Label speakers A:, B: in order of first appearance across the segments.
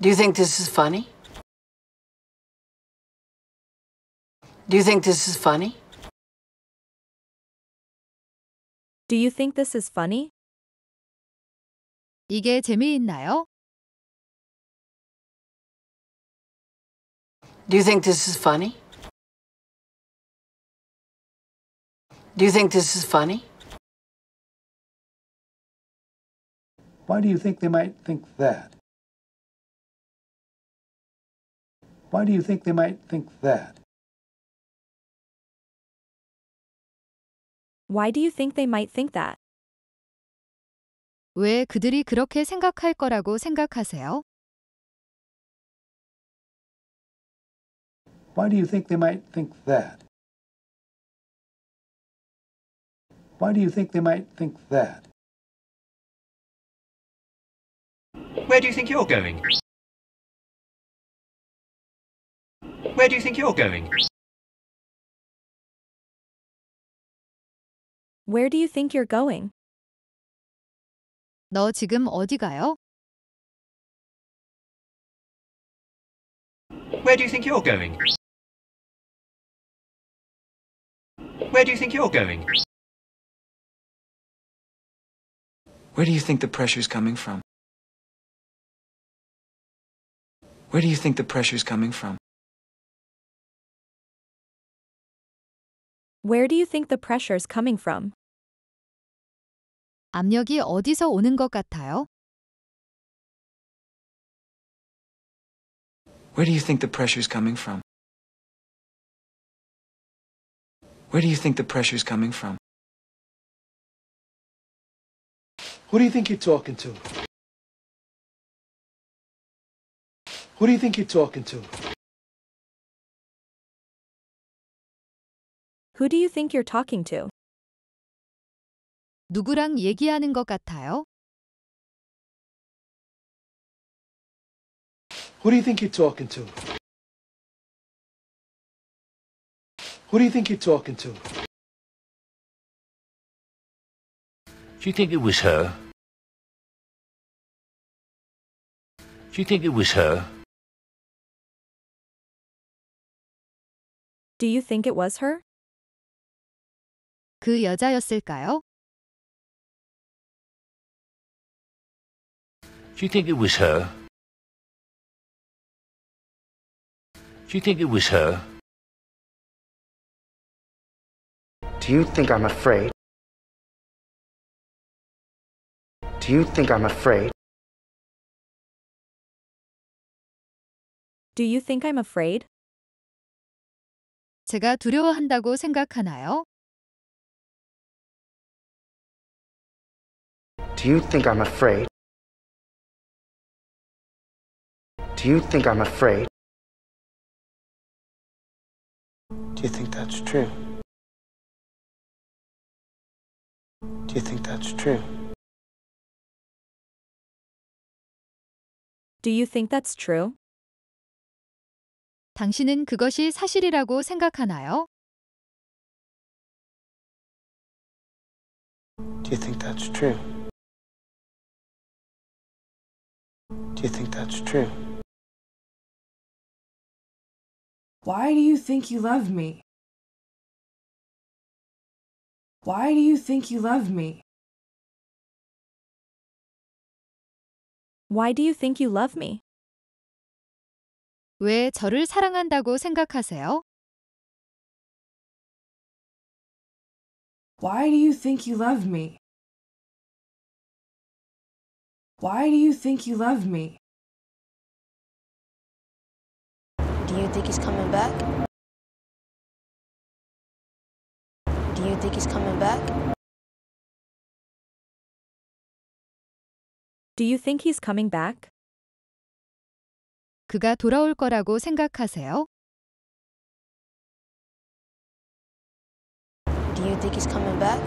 A: Do you think this is funny? Do you think this is funny?
B: Do you think this is funny?
C: 이게 재미있나요?
A: Do you think this is funny? Do you think this is funny?
D: Why do you think they might think that? Why do you think they might think that?
B: Why do you think they might think that?
C: 왜 그들이 그렇게 생각할 거라고 생각하세요?
D: Why do you think they might think that? Why do you think they might think that?
E: Where do you think you're going? Where do you think you're going?
B: Where do you think you're going?
C: 너 지금 어디 가요?
E: Where do you think you're going? Where do you think you're going?
F: Where do you think the pressure's coming from? Where do you think the pressure's coming from?
B: Where do you think the pressure's coming from?
C: 압력이 어디서 오는 것 같아요?
F: Where do you think the pressure's coming from? Where do you think the pressure's coming from?
D: Who do you think you're talking to? Who do you think you're talking to?
B: Who do you think you're talking to?
C: 누구랑 얘기하는 것 같아요?
D: Who do you think you're talking to? Who do you think you're talking to?
G: Do you think it was her? Do you think it was her?
B: Do you think it was her?
C: 그 여자였을까요?
G: Do you think it was her? Do you think it was her?
H: Do you think I'm afraid? Do you think I'm afraid?
B: Do you think I'm afraid?
C: 제가 두려워한다고 생각하나요?
H: Do you think I'm afraid? Do you think I'm afraid? Do you think that's true? Do you think that's true?
B: Do you think that's true?
C: 당신은 그것이 사실이라고 생각하나요?
H: Do you think that's true? Do you think that's true?
I: Why do you think you love me? Why do you think you love me?
B: Why do you think you love me?
C: 왜 저를 사랑한다고 생각하세요?
I: Why do you think you love me? Why do you think you love me?
J: Do you think he's coming back? Do you think he's coming back?
B: Do you think he's coming back?
C: 그가 돌아올 거라고 생각하세요?
J: Do you think he's coming back?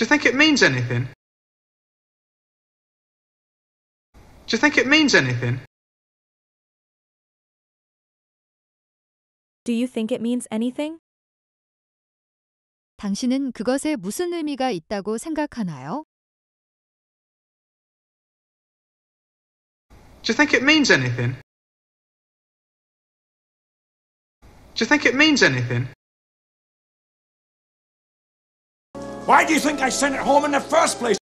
J: Do you think
K: it means anything? Do you think it means anything?
B: Do you think it means anything?
C: 당신은 그것에 무슨 의미가 있다고 생각하나요?
K: Do you think it means anything? Do you think it means anything?
L: Why do you think I sent it home in the first place?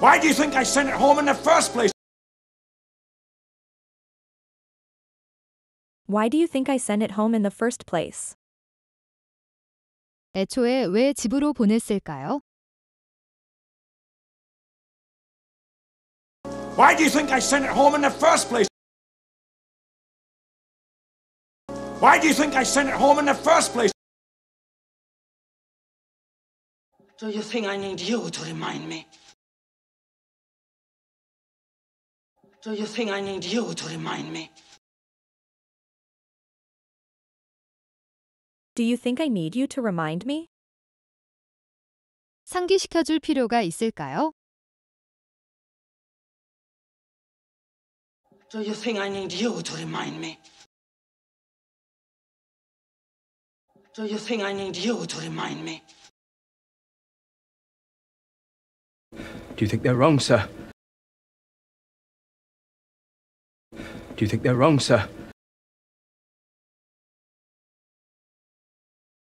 L: Why do you think I sent it home in the first place?
B: Why do you think I sent it home in the first place?
C: 애초에 왜 집으로 보냈을까요?
L: Why do you think I sent it home in the first place? Why do you think I sent it home in the first place?
M: Do you think I need you to remind me? Do you think I need you to remind me?
B: Do you think I need you to remind me?
C: 상기시켜줄 필요가 있을까요?
M: Do you think I need you to remind me? Do you think I need you to remind me?
F: Do you think they're wrong, sir? Do you think they're wrong, sir?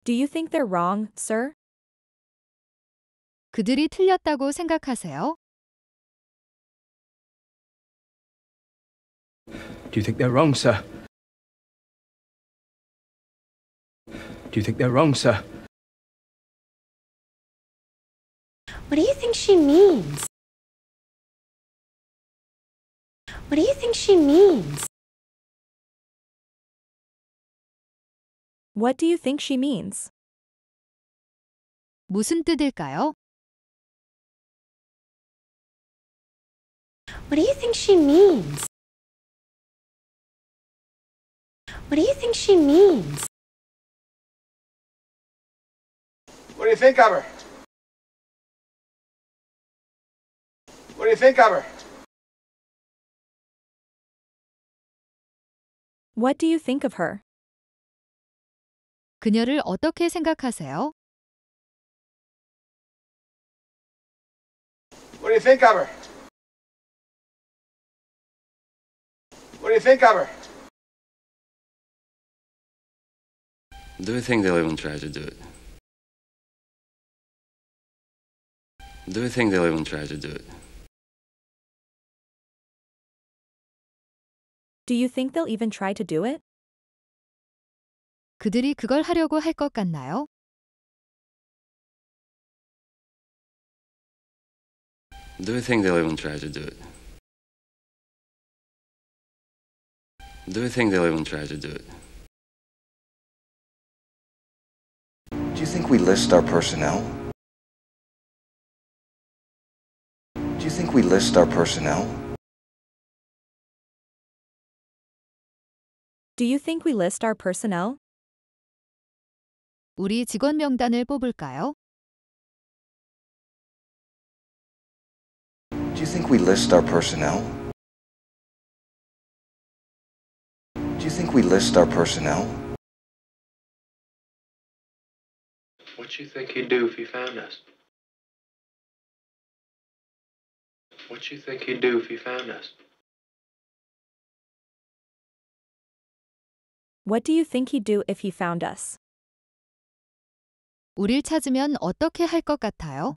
B: Do you think they're wrong, sir?
C: 그들이 틀렸다고 생각하세요?
F: Do you think they're wrong, sir? Do you think they're wrong, sir?
N: What do you think she means? What do you think she means?
B: What do you think she means?
C: 무슨 뜻일까요?
N: What do you think she means? What do you think she means?
D: What do you think of her? you think of her?
B: What do you think of her?
C: 그녀를 어떻게 생각하세요?
D: What do you think of her? What do you think of her?
O: Do you think they'll even try to do it? Do you think they'll even try to do it?
B: Do you think they'll even try to do it?
C: 그들이 그걸 하려고 할 것 같나요?
O: Do you think they'll even try to do it? Do you think they'll even try to do it?
P: Do you think we list our personnel? Do you think we list our personnel?
B: Do you think we list our personnel?
C: 우리 직원 명단을 뽑을까요?
P: Do you think we list our personnel? Do you think we list our personnel?
Q: What do you think he'd do if he found us? What do you think he'd do if he found us?
B: What do you think he'd do if he found us?
C: 우릴 찾으면 어떻게 할 것 같아요?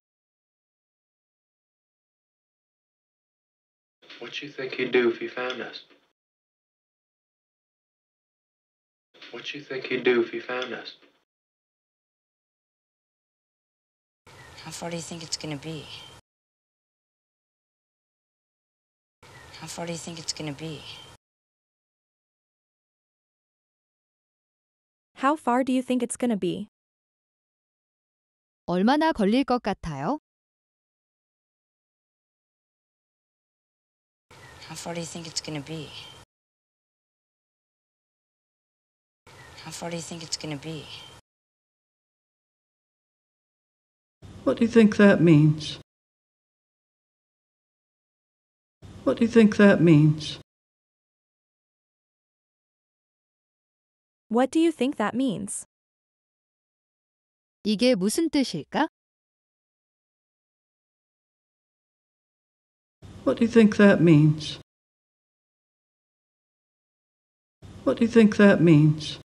Q: What do you think he'd do if he found us? What do you think he'd do if he found us?
J: How far do you think it's gonna be? How far do you think it's gonna be?
B: How far do you think it's gonna be?
C: 얼마나 걸릴 것 같아요?
J: How far do you think it's gonna be? How far do you think it's gonna be?
R: What do you think that means? What do you think that means?
B: What do you think that means?
C: 이게 무슨 뜻일까?
R: What do you think that means? What do you think that means?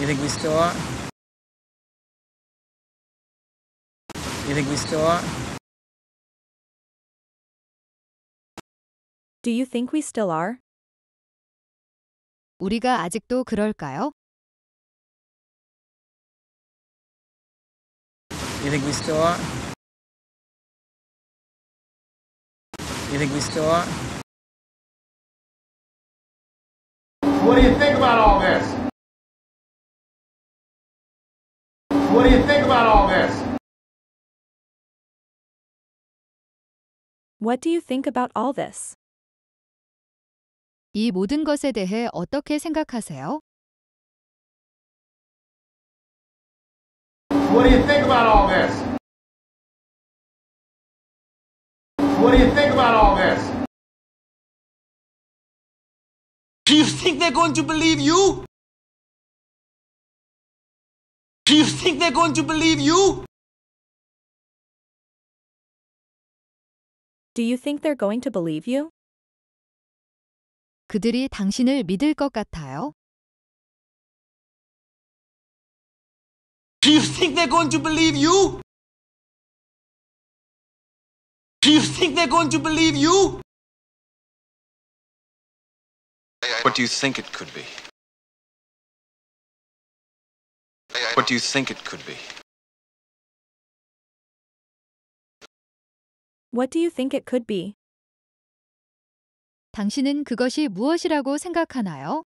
S: You think we still are? You think we still are?
B: Do you think we still are?
C: 우리가 아직도 그럴까요?
S: You think we still are? You think we still are?
L: What do you think about all this? What do you think about all this?
B: What do you think about all this?
C: 이 모든 것에 대해 어떻게 생각하세요?
L: What do you think about all this? What do you think about all this? Do you think they're going to believe you? Do you think they're going to believe you?
B: Do you think they're going to believe you?
C: 그들이 당신을 믿을 것 같아요.
L: Do you think they're going to believe you? Do you think they're going to believe you?
P: What do you think it could be? What do you think it could be?
B: What do you think it could be?
C: 당신은 그것이 무엇이라고 생각하나요?